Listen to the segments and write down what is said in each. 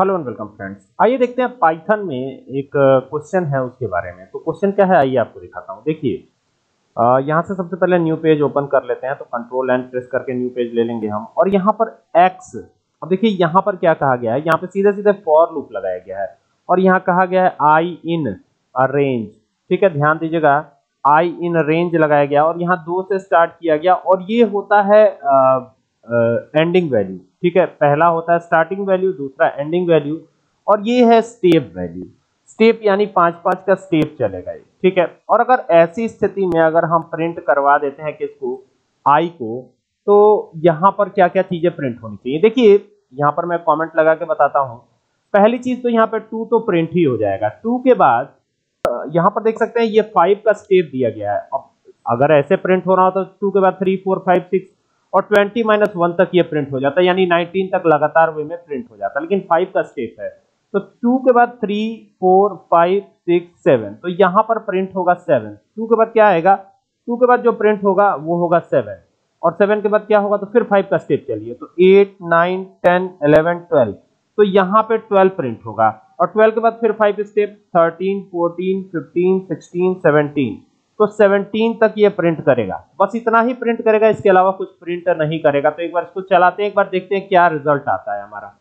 Hello and welcome friends. आइए देखते हैं पाइथन में एक क्वेश्चन है उसके बारे में। तो क्वेश्चन क्या है? आइए आपको दिखाता हूँ। देखिए यहाँ से सबसे पहले न्यू पेज ओपन कर लेते हैं तो कंट्रोल एंड प्रेस करके न्यू पेज ले लेंगे हम। और यहाँ पर एक्स, अब देखिए यहाँ पर क्या कहा गया है? यहाँ पे सीधे सीधे फॉर लूप लगाया गया है। और यहाँ कहा गया है आई इन रेंज। ठीक है, ध्यान दीजिएगा, आई इन रेंज लगाया गया और यहाँ दो से स्टार्ट किया गया। और ये होता है एंडिंग वैल्यू ठीक है? पहला होता है स्टार्टिंग वैल्यू दूसरा एंडिंग वैल्यू और ये है स्टेप वैल्यू स्टेप यानी पाँच पाँच का स्टेप चलेगा ये, ठीक है? और अगर ऐसी स्थिति में अगर हम प्रिंट करवा देते हैं किसको? आई को तो यहाँ पर क्या क्या चीज़ें प्रिंट होनी चाहिए? देखिए, यहाँ पर मैं कमेंट लगा के बताता हूँ। पहली चीज़ तो यहाँ पर टू तो प्रिंट ही हो जाएगा। टू के बाद, यहाँ पर देख सकते हैं ये फाइव का स्टेप दिया गया है। अगर ऐसे प्रिंट हो रहा हो तो टू के बाद थ्री फोर फाइव सिक्स और 20 माइनस वन तक ये प्रिंट हो जाता है, यानी 19 तक लगातार वे में प्रिंट हो जाता है। लेकिन 5 का स्टेप है। तो 2 के बाद 3 4 5 6 7 तो यहाँ पर प्रिंट होगा 7 2 के बाद क्या आएगा? 2 के बाद जो प्रिंट होगा, वो होगा 7 और 7 के बाद क्या होगा? तो फिर 5 का स्टेप चलिए। तो 8 9 10 11 12 तो यहाँ पे 12 प्रिंट होगा। और 12 के बाद फिर फाइव स्टेप 13 14 15 16 17 तो 17 तक ये प्रिंट करेगा। बस इतना ही प्रिंट करेगा, इसके अलावा कुछ प्रिंट नहीं करेगा। तो एक बार इसको चलाते हैं, एक बार देखते हैं क्या रिज़ल्ट आता है हमारा।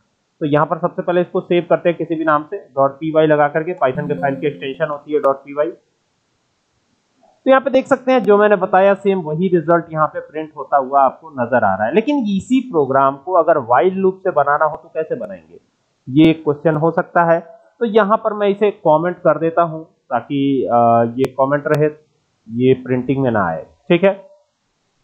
तो यहाँ पर सबसे पहले इसको सेव करते हैं किसी भी नाम से डॉट पी वाई लगा करके पाइथन के फ़ाइल की एक्सटेंशन होती है डॉट पी वाई तो यहाँ पे देख सकते हैं, जो मैंने बताया सेम वही रिज़ल्ट यहाँ पे प्रिंट होता हुआ आपको नज़र आ रहा है। लेकिन इसी प्रोग्राम को अगर वाइल्ड लूप से बनाना हो तो कैसे बनाएँगे? ये एक क्वेश्चन हो सकता है। तो यहाँ पर मैं इसे कॉमेंट कर देता हूँ, ताकि ये कॉमेंट रहे। ये प्रिंटिंग में ना आए। ठीक है?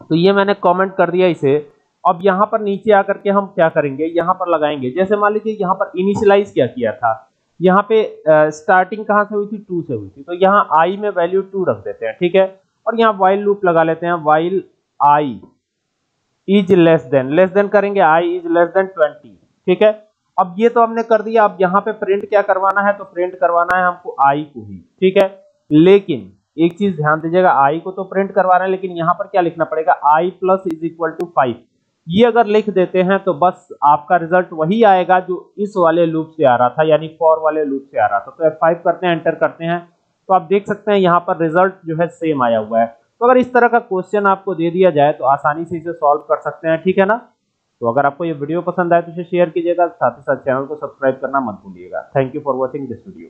तो ये मैंने कमेंट कर दिया इसे। अब यहाँ पर नीचे आकर के हम क्या करेंगे? यहाँ पर लगाएँगे। जैसे मान लीजिए यहाँ पर इनिशियलाइज क्या किया था? यहाँ पे स्टार्टिंग कहाँ से हुई थी? टू से हुई थी। तो यहाँ आई में वैल्यू टू रख देते हैं। ठीक है? और यहाँ वाइल लूप लगा लेते हैं। While i is less than less than करेंगे। I is less than twenty ठीक है? अब ये तो हमने कर दिया। अब यहाँ पे प्रिंट क्या करवाना है? तो प्रिंट करवाना है हमको आई को ही। ठीक है? लेकिन एक चीज़ ध्यान दीजिएगा आई को तो प्रिंट करवा रहे हैं, लेकिन यहाँ पर क्या लिखना पड़ेगा? I plus is equal to five ये अगर लिख देते हैं तो बस आपका रिज़ल्ट वही आएगा जो इस वाले लूप से आ रहा था, यानी फॉर वाले लूप से आ रहा था। तो F5 करते हैं एंटर करते हैं। तो आप देख सकते हैं, यहाँ पर रिज़ल्ट जो है सेम आया हुआ है। तो अगर इस तरह का क्वेश्चन आपको दे दिया जाए तो आसानी से इसे सॉल्व कर सकते हैं, ठीक है ना? तो अगर आपको ये वीडियो पसंद आए तो इसे शेयर कीजिएगा, साथ ही साथ चैनल को सब्सक्राइब करना मत भूलिएगा। Thank you for watching this video